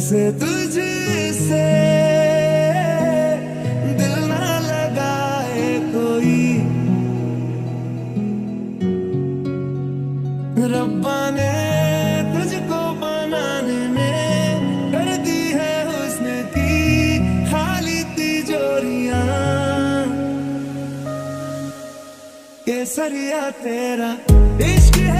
से तुझसे से दिल ना लगाए कोई। रब्बा ने तुझको बनाने में कर दी है उसने की खाली तिजोरिया। केसरिया तेरा इश्क है।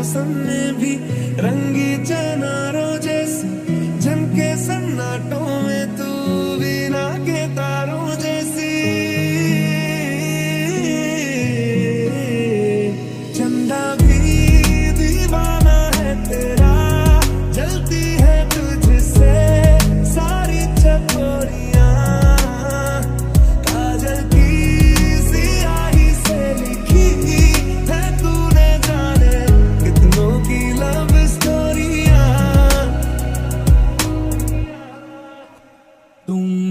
मौसम में भी रंगी जा Boom.